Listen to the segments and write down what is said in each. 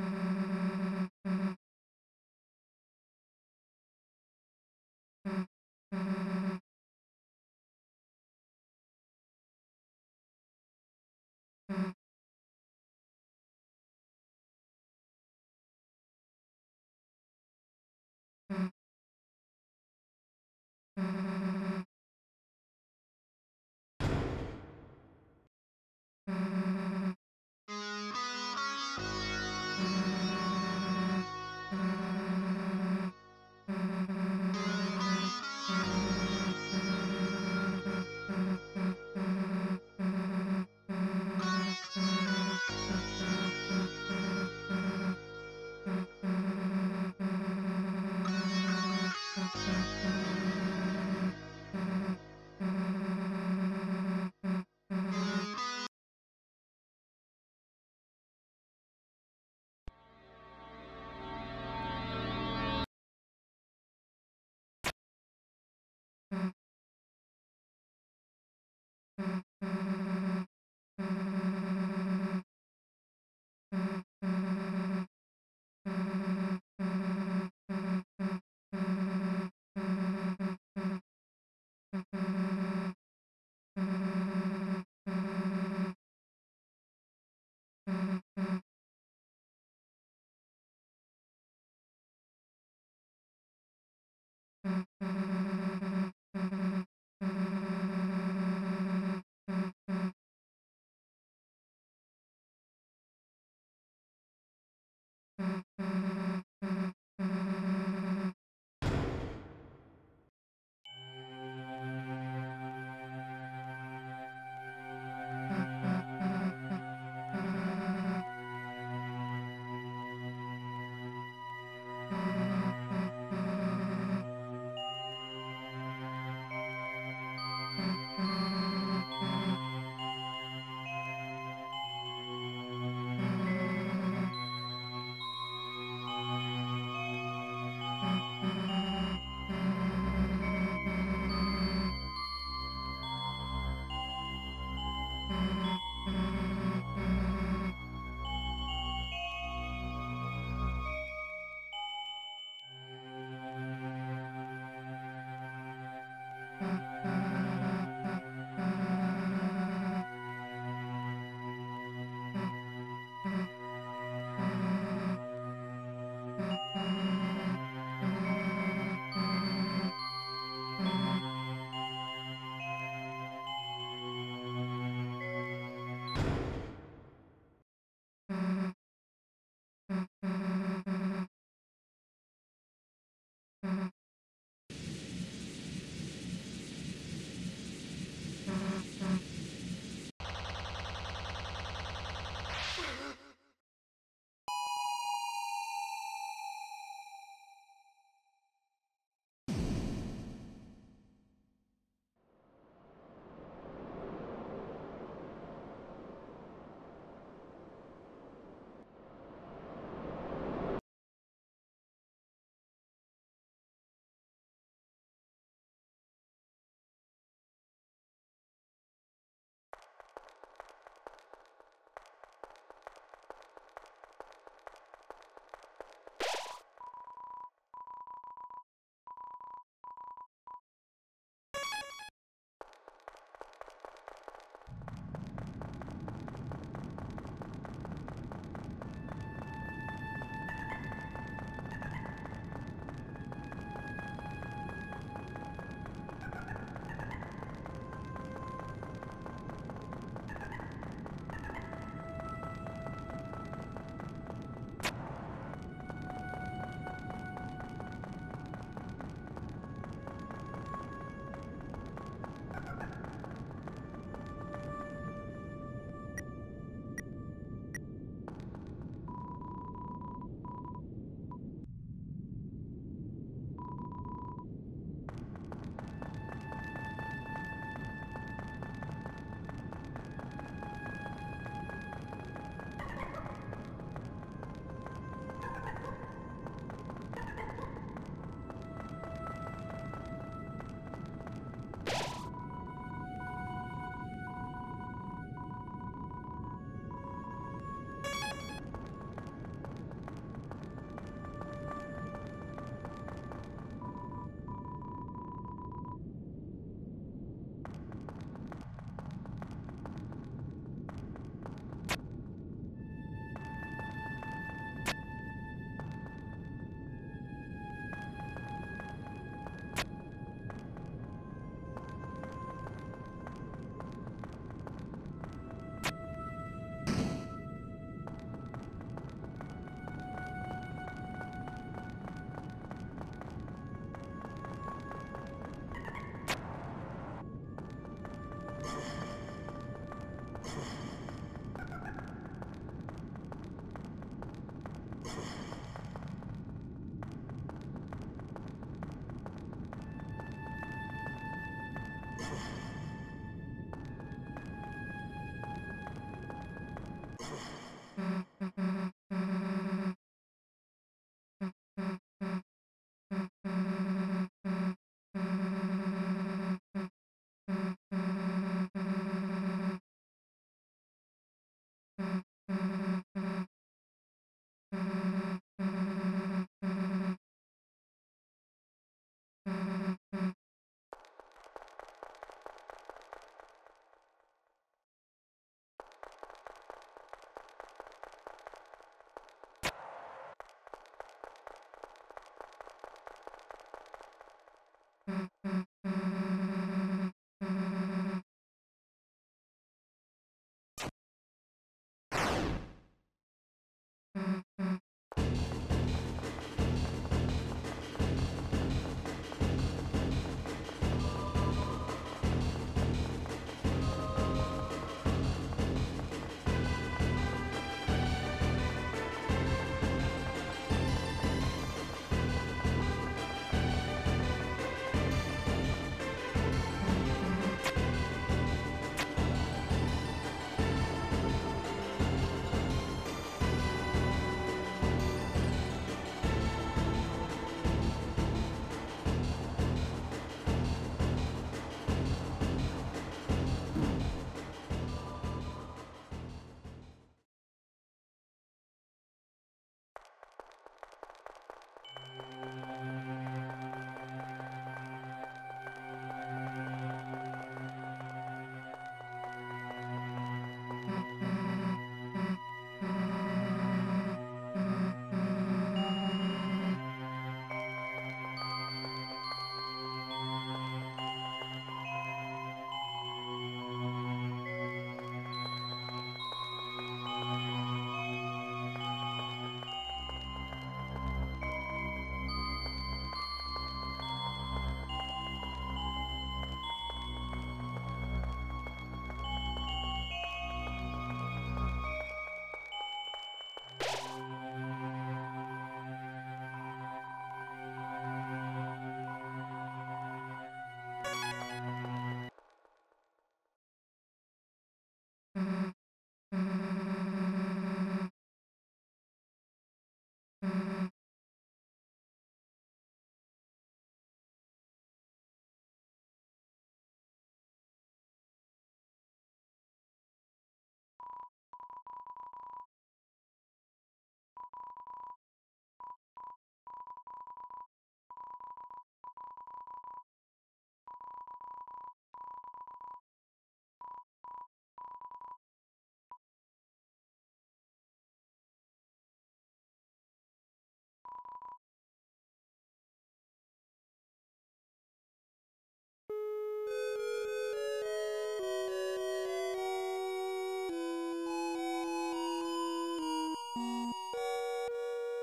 Mm-hmm.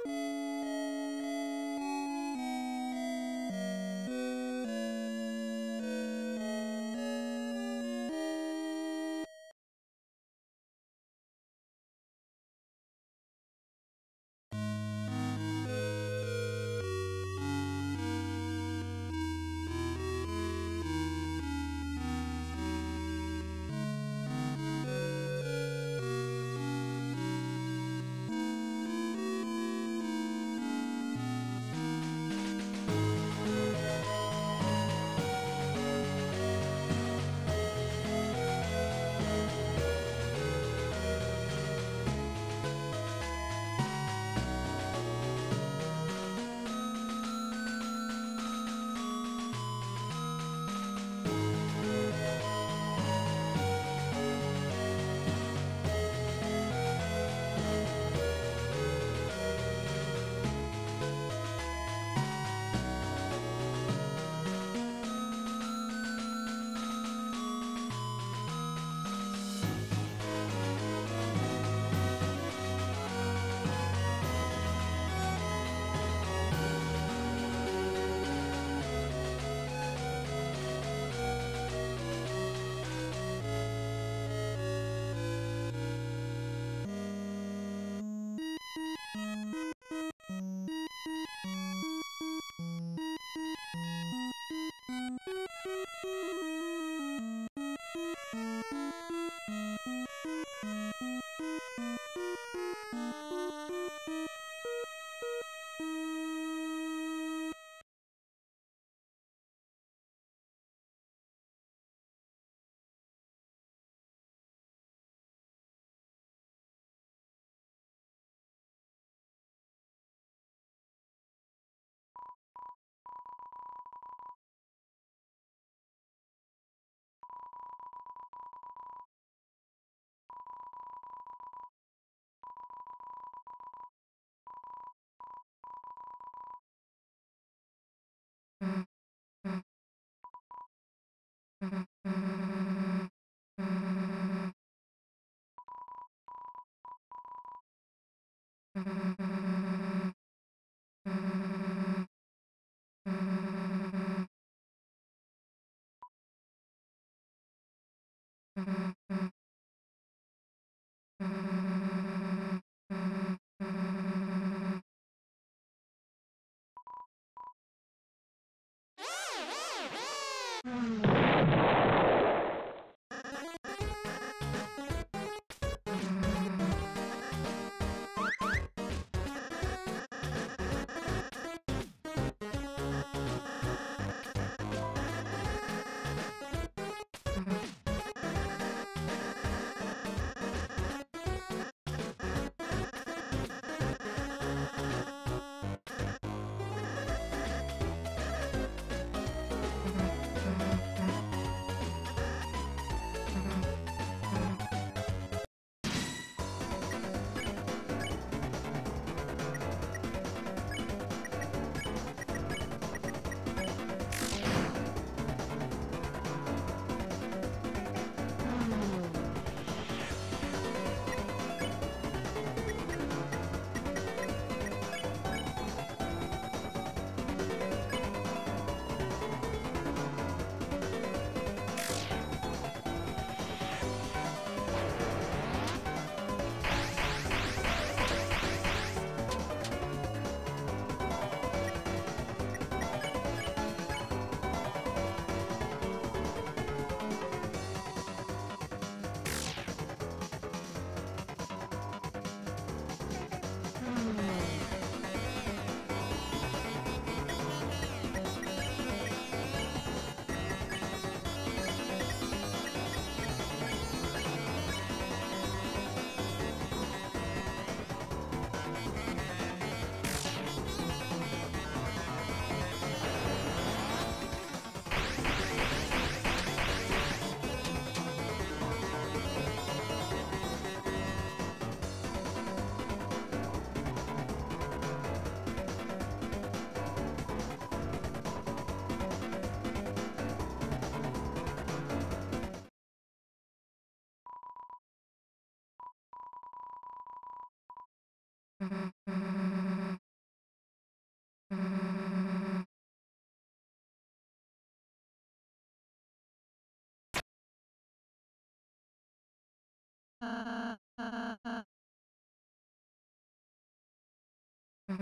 you Mm-hmm. Uh,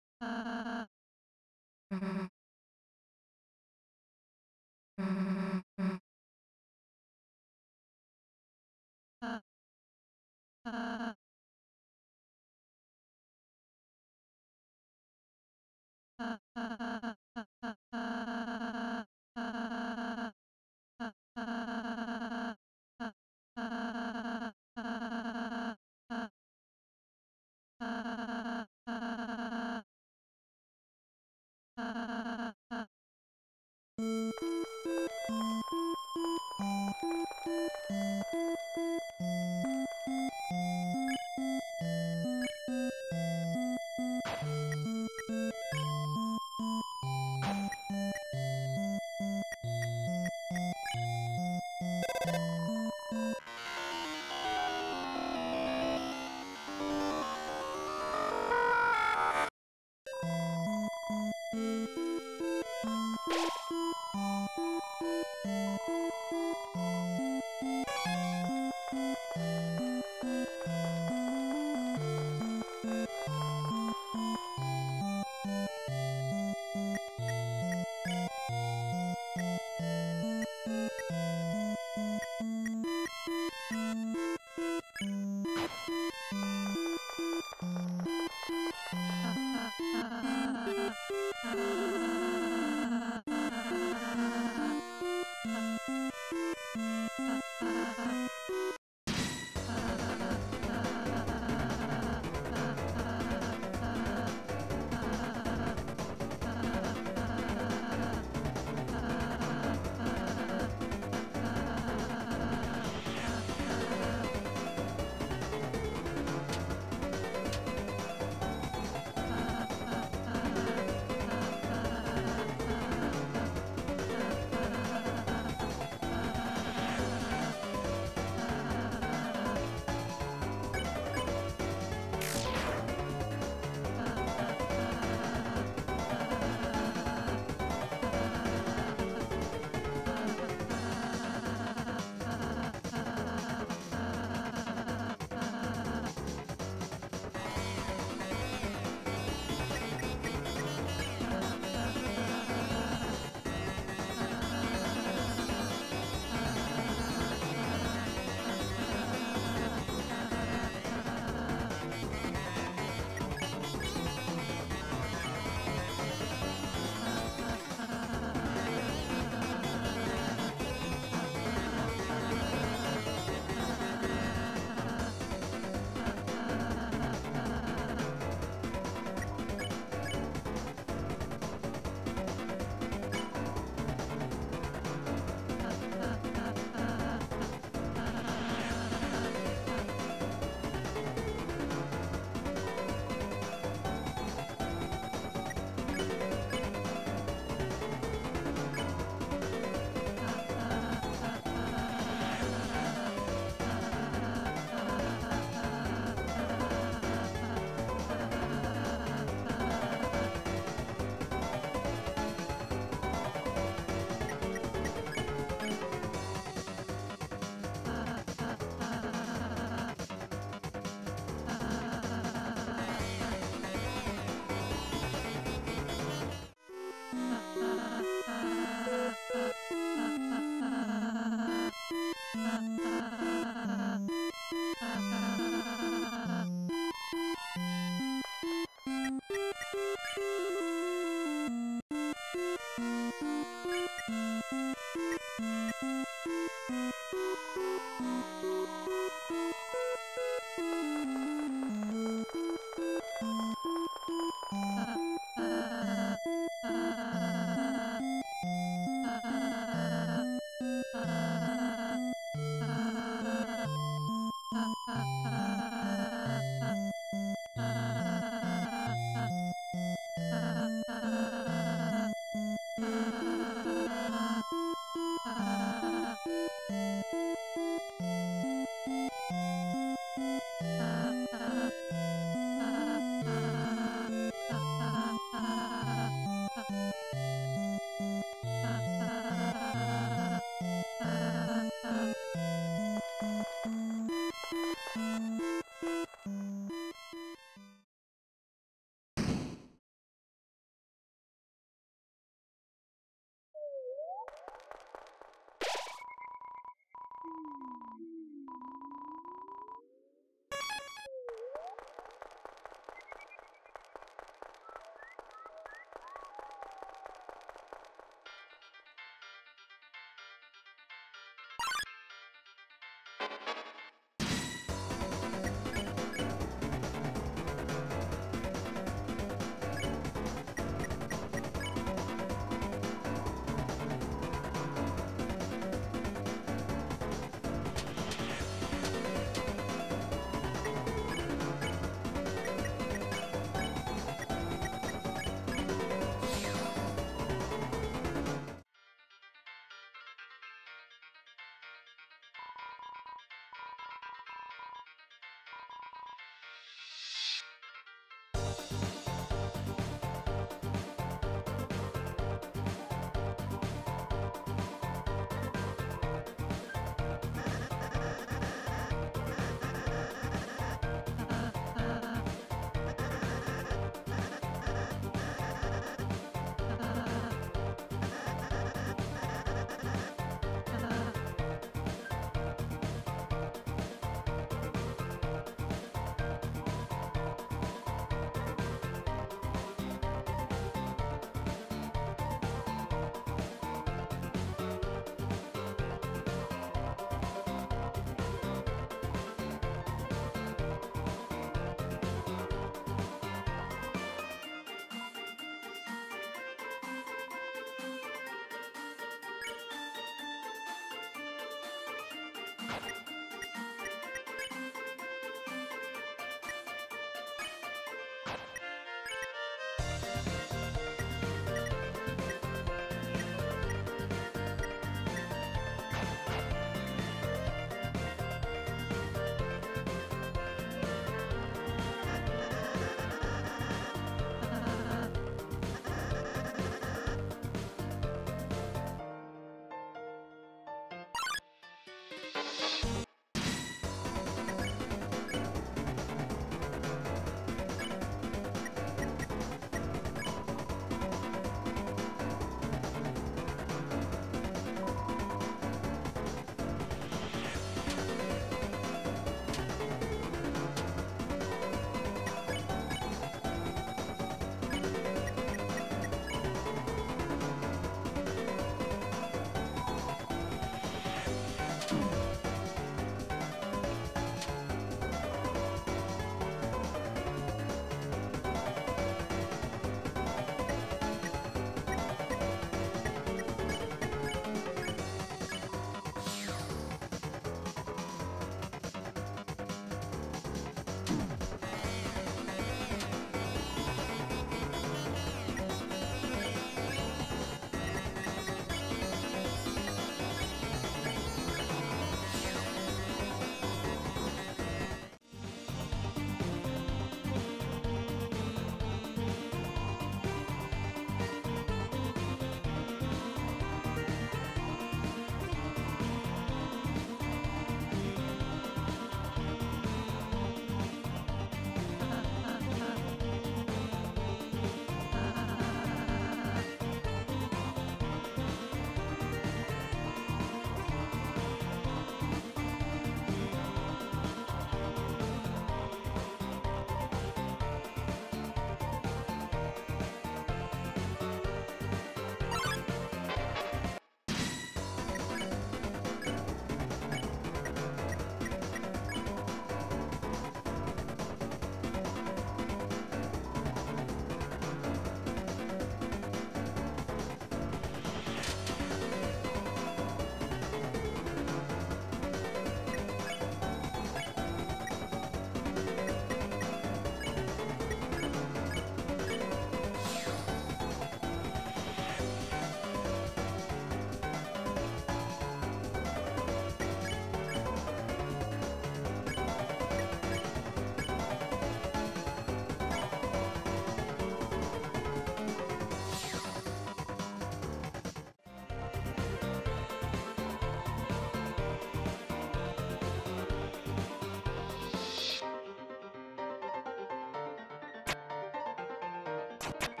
you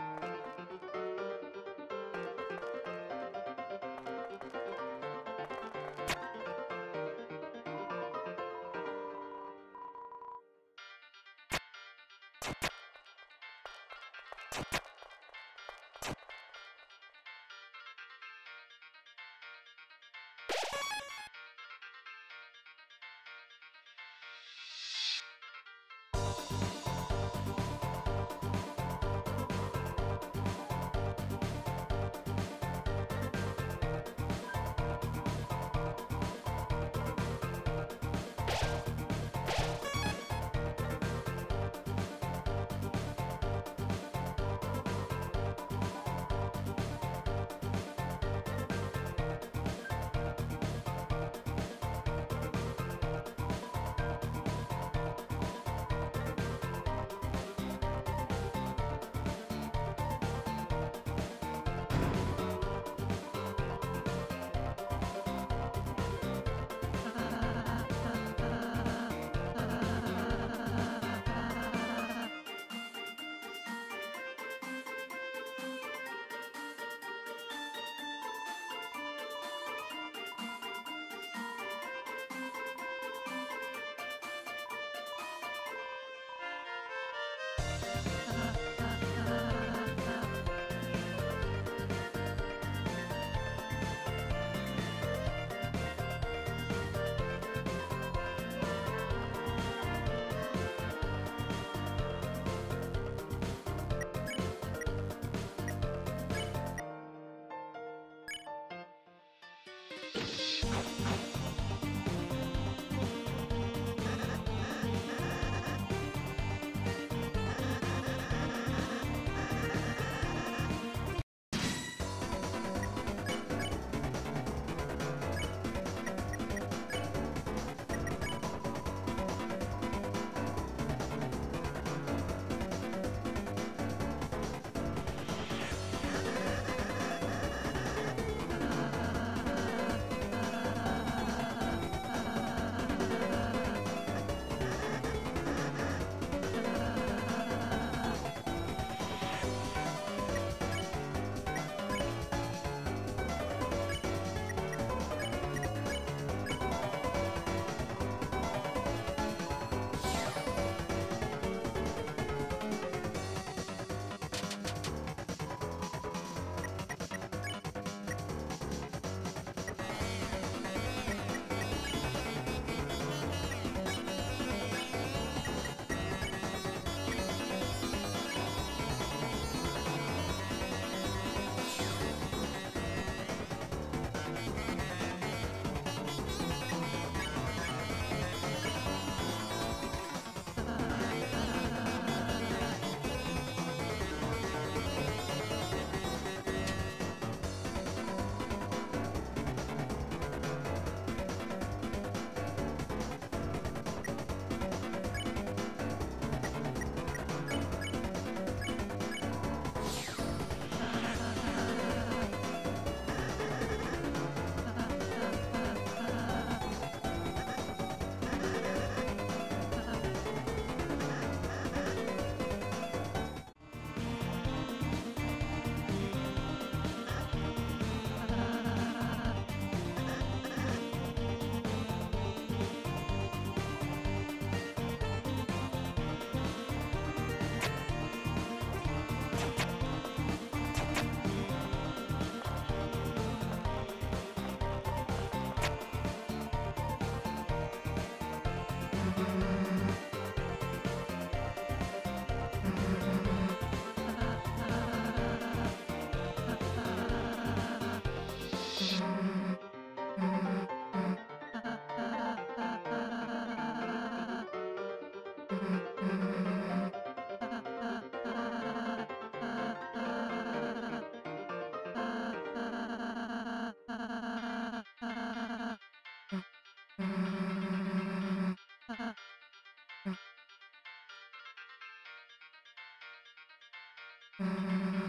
Música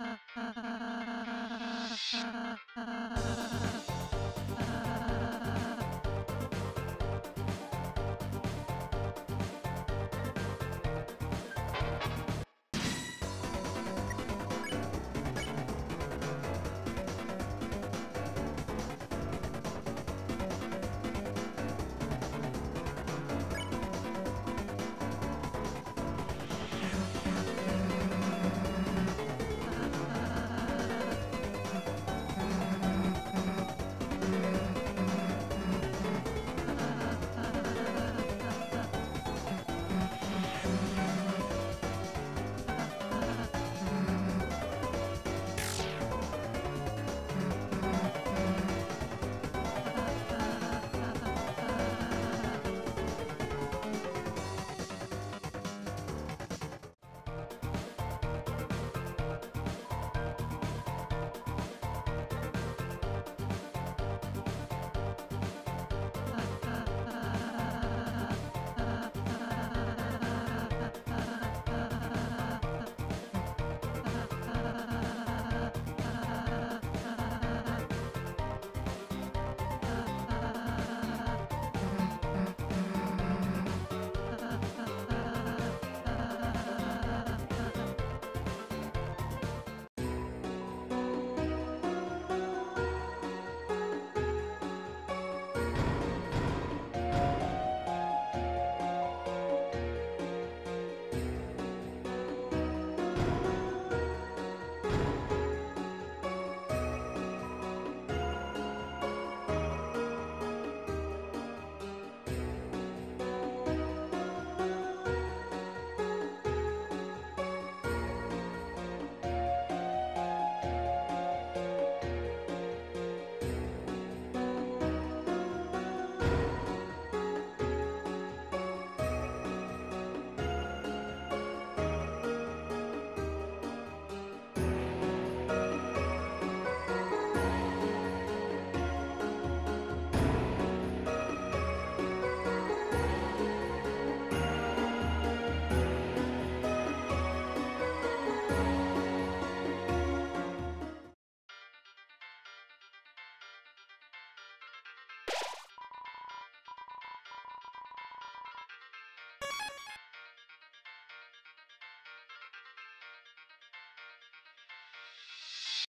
ha ha ha